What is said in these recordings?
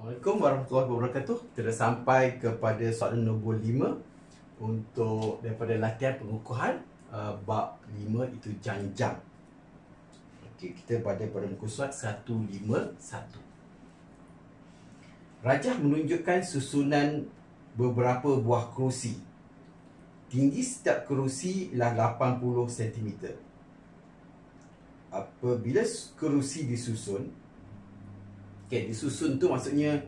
Assalamualaikum warahmatullahi wabarakatuh. Kita sampai kepada soalan nombor 5 untuk daripada latihan pengukuhan uh, bab 5 itu janjang. Okey, kita pada pada muka surat 151. Rajah menunjukkan susunan beberapa buah kerusi. Tinggi setiap kerusi ialah 80 cm. Apabila kerusi disusun, Okay, disusun tu maksudnya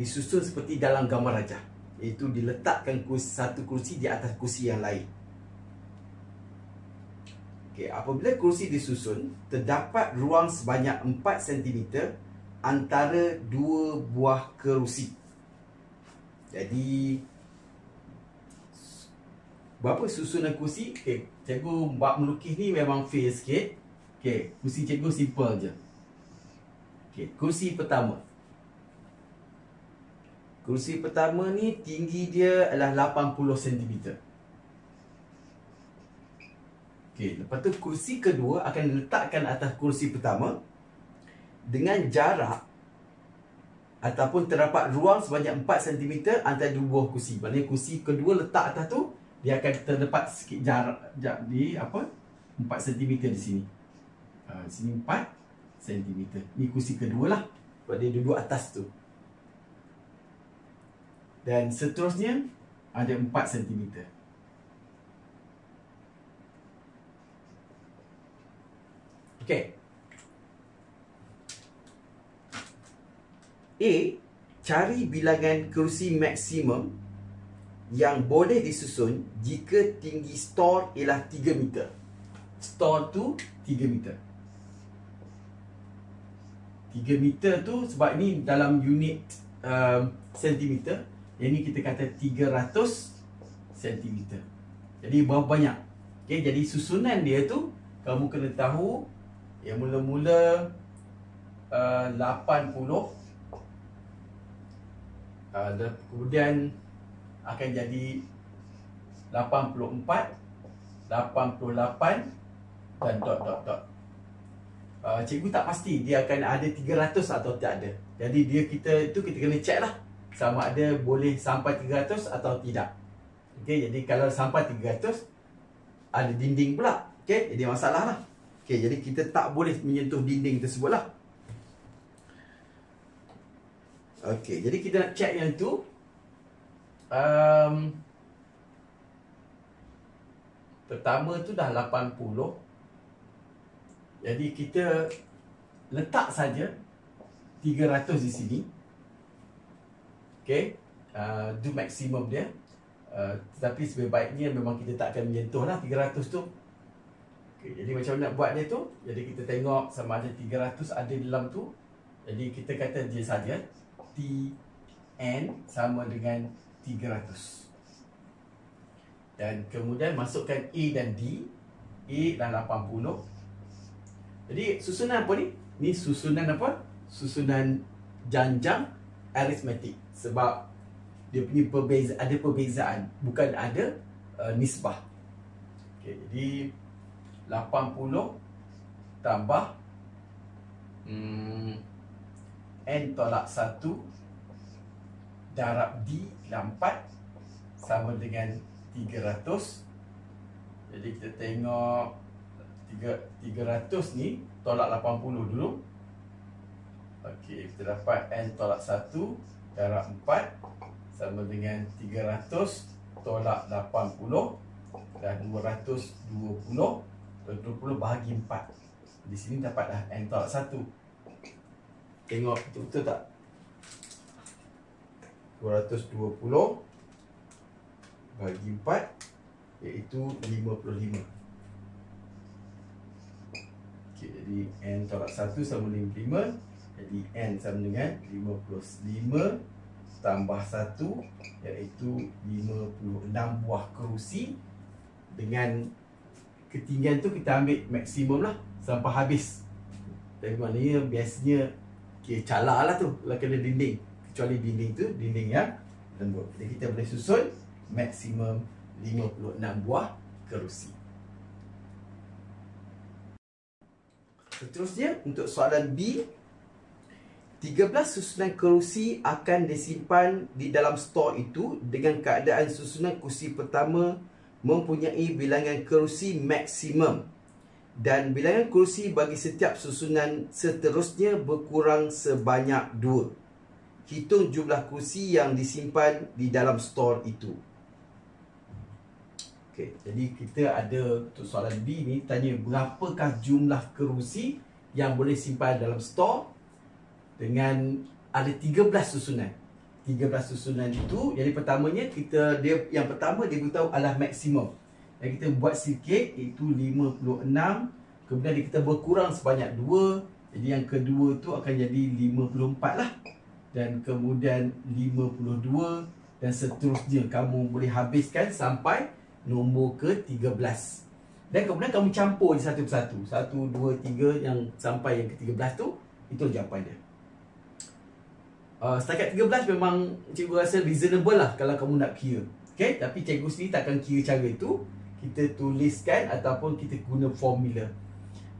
disusun seperti dalam gambar raja. Iaitu diletakkan kursi, satu kursi di atas kursi yang lain. Okay, apabila kursi disusun, terdapat ruang sebanyak 4 cm antara dua buah kerusi. Jadi, berapa susunan kursi? Okay, cikgu buat melukis ni memang fail sikit. Okay, kursi cikgu simple je. Okey, kursi pertama. Kursi pertama ni tinggi dia adalah 80 cm. Okey, lepas tu kursi kedua akan diletakkan atas kursi pertama dengan jarak ataupun terdapat ruang sebanyak 4 cm antara dua buah kursi. Maknanya kursi kedua letak atas tu dia akan terdapat sikit jarak, jarak di apa? 4 cm di sini. Uh, sini 4 cm. Ni kursi kedua lah. Sebab dia duduk atas tu. Dan seterusnya ada 4 cm. Okey. A. Cari bilangan kerusi maksimum yang boleh disusun jika tinggi store ialah 3 meter. Store tu 3 meter. 3 meter tu sebab ni dalam unit um, sentimeter. Yang ni kita kata 300 sentimeter. Jadi berapa banyak? Okay, jadi susunan dia tu kamu kena tahu yang mula-mula uh, 80 uh, kemudian akan jadi 84 88 dan dot dot dot uh, cikgu tak pasti dia akan ada 300 atau tak ada. Jadi dia kita itu kita kena check lah sama ada boleh sampai 300 atau tidak. Okey, jadi kalau sampai 300 ada dinding pula. Okey, jadi masalah lah. Okey, jadi kita tak boleh menyentuh dinding tersebut lah. Okey, jadi kita nak check yang tu. Um, pertama tu dah 80 jadi kita letak saja 300 di sini. Okay. Uh, do maksimum dia. Uh, tetapi sebaiknya memang kita tak akan menyentuh lah 300 tu. Okay, jadi macam nak buat dia tu? Jadi kita tengok sama ada 300 ada dalam tu. Jadi kita kata dia saja T N sama dengan 300. Dan kemudian masukkan A dan D. A dan 80. Jadi susunan apa ni? Ni susunan apa? Susunan janjang aritmetik sebab dia punya perbeza ada perbezaan bukan ada uh, nisbah. Okey, jadi 80 tambah hmm, n tolak 1 darab d 4 sama dengan 300. Jadi kita tengok 300 ni tolak 80 dulu. Okey, kita dapat n tolak 1 darab 4 sama dengan 300 tolak 80 dan 220 20 bahagi 4. Di sini dapat dah n tolak 1. Tengok betul-betul tak? 220 bagi 4 iaitu 55. Okey, jadi N tolak 1 sama dengan 5 Jadi N sama dengan 55 Tambah 1 Iaitu 56 buah kerusi. Dengan Ketinggian tu kita ambil maksimum lah Sampai habis. Tapi maknanya biasanya Okay, calak lah tu. Kalau kena dinding. Kecuali dinding tu Dinding yang lembut. Jadi kita boleh susun Maksimum 56 buah kerusi Seterusnya untuk soalan B 13 susunan kerusi akan disimpan di dalam store itu dengan keadaan susunan kerusi pertama mempunyai bilangan kerusi maksimum dan bilangan kerusi bagi setiap susunan seterusnya berkurang sebanyak 2. Hitung jumlah kerusi yang disimpan di dalam store itu. Okey, jadi kita ada untuk soalan B ni tanya berapakah jumlah kerusi yang boleh simpan dalam store dengan ada 13 susunan. 13 susunan itu, jadi pertamanya kita dia yang pertama dia beritahu adalah maksimum. Dan kita buat sikit iaitu 56, kemudian kita berkurang sebanyak 2. Jadi yang kedua tu akan jadi 54 lah. Dan kemudian 52 dan seterusnya kamu boleh habiskan sampai nombor ke-13. Dan kemudian kamu campur je satu persatu. Satu, dua, tiga yang sampai yang ke-13 tu, itu jawapan dia. Uh, setakat 13 memang cikgu rasa reasonable lah kalau kamu nak kira. Okay? Tapi cikgu sendiri takkan kira cara itu. Kita tuliskan ataupun kita guna formula.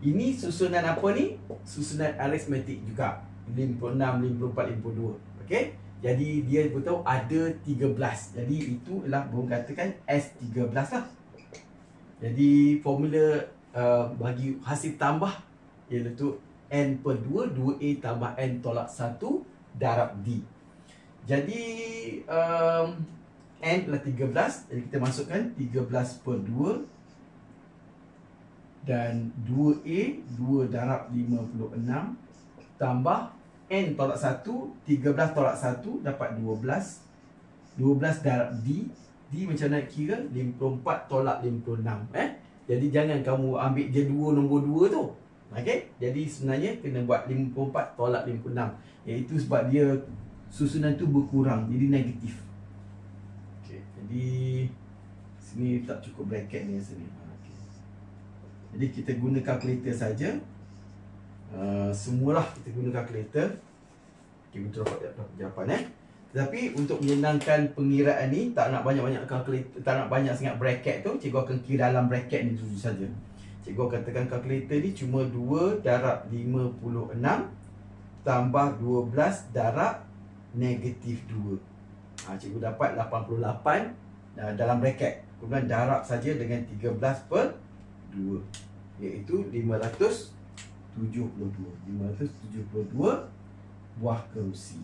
Ini susunan apa ni? Susunan arithmetic juga. 56, 54, 52. Okay? Jadi dia betul ada 13. Jadi itu adalah boleh katakan S13 lah. Jadi formula uh, bagi hasil tambah iaitu N per 2, 2A tambah N tolak 1 darab D. Jadi um, N adalah 13 Jadi kita masukkan 13 per 2 Dan 2A 2 darab 56 Tambah N tolak 1 13 tolak 1 dapat 12 12 darab D D macam nak kira 54 tolak 56 eh? Jadi jangan kamu ambil je 2 nombor 2 tu Okay Jadi sebenarnya kena buat 54 tolak 56 Iaitu sebab dia susunan tu berkurang Jadi negatif okay. Jadi Sini tak cukup bracket ni sini okay. Jadi kita guna kalkulator saja. Uh, semualah kita guna kalkulator Okay betul dapat jawapan eh tetapi untuk menyenangkan pengiraan ni tak nak banyak-banyak kalkulator, tak nak banyak sangat bracket tu, cikgu akan kira dalam bracket ni dulu saja. Cikgu katakan kalkulator ni cuma 2 darab 56 tambah 12 darab negatif 2. Ha, cikgu dapat 88 uh, dalam bracket. Kemudian darab saja dengan 13 per 2. Iaitu 572. 572 buah kerusi.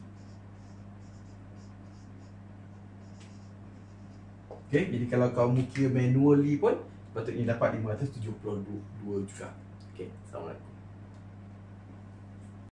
Okay, jadi kalau kamu kira manually pun Patutnya dapat 572 juga Okay, Assalamualaikum